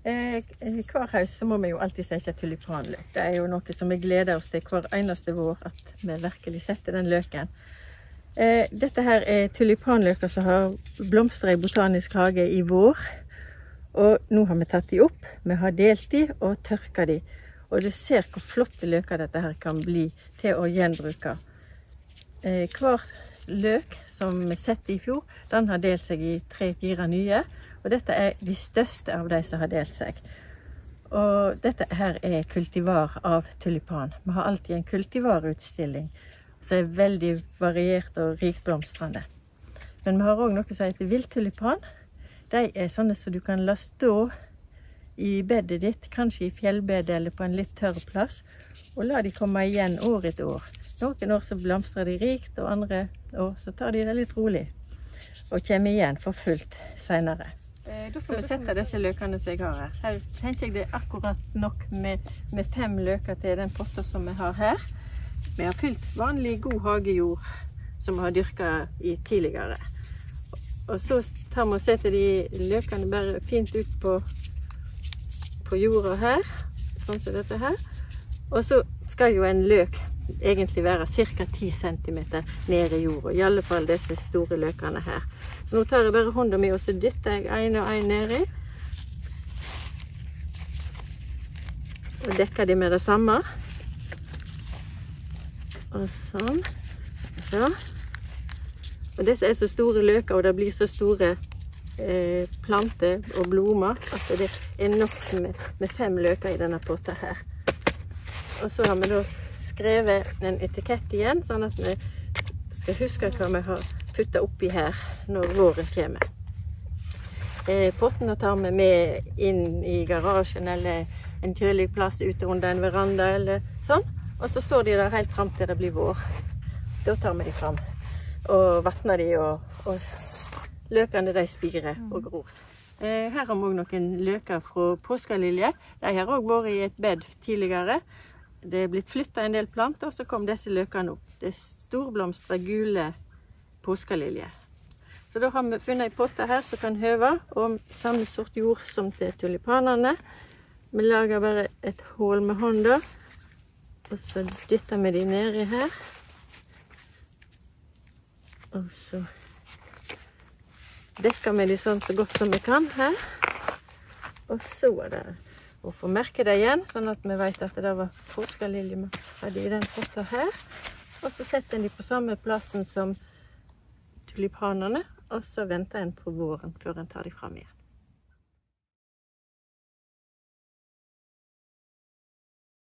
Eh, hver høst må vi jo alltid sette tulipanløk. Det er jo noe som vi gleder oss til hver eneste vår, at vi virkelig setter den løken. Eh, dette her er tulipanløker som har blomstra i botanisk hage i vår. Og nå har vi tatt de opp. Vi har delt de og tørka de. Og du ser hvor flotte løker dette her kan bli til å gjenbruke. Eh, hver løk som vi setter i fjor, den har delt seg i tre-fire nye. Og dette er de største av de som har delt seg. Og dette her er kultivar av tulipan. Vi har alltid en kultivarutstilling som er veldig variert og rikt blomstrende. Men vi har òg noe som heter villtulipan. De er sånne som du kan la stå i bedet ditt, kanskje i fjellbedet eller på en litt tørr plass, og la de komme igjen år etter år. Noen år så blomstrer de rikt, og andre år så tar de det litt rolig. Og kommer igjen for fullt seinere. Eh, da skal vi sette disse løkene som jeg har her. Her tenker jeg det er akkurat nok med, med fem løker til den potta som vi har her. Vi har fylt vanlig god hagejord som vi har dyrka i tidligere. Og så tar vi og setter de løkene bare fint ut på, på jorda her, sånn som dette her. Og så skal jo en løk egentlig være ca. 10 cm ned i jorda. I alle fall disse store løkene her. Så nå tar jeg bare hånda mi og så dytter jeg en og en nedi. Og dekker de med det samme. Og sånn. Så. Og disse er så store løker, og det blir så store eh, planter og blomster at det er nok med, med fem løker i denne potta her. Og så har vi da skrevet en etikett igjen, sånn at vi skal huske hva vi har putta oppi her når våren kommer. Eh, pottene tar vi med inn i garasjen eller en kjølig plass ute under en veranda eller sånn. Og så står de der helt fram til det blir vår. Da tar vi de fram og vatner de, og, og løkene de spirer og gror. Eh, her har vi òg noen løker fra påskelilje. De har òg vært i et bed tidligere. Det er blitt flytta en del planter, så kom disse løkene opp. Det er storblomstra gule påskeliljer. Så da har vi funnet ei potte her som kan høve, og samme sort jord som til tulipanene. Vi lager bare et hull med hånda, og så dytter vi de nedi her. Og så dekker vi de sånn så godt som vi kan her. Og så er det og få merke det igjen, sånn at vi vet at det var forskerlilje vi hadde i den potta her. Og så setter en de på samme plassen som tulipanene, og så venter en på våren før en tar de fram igjen.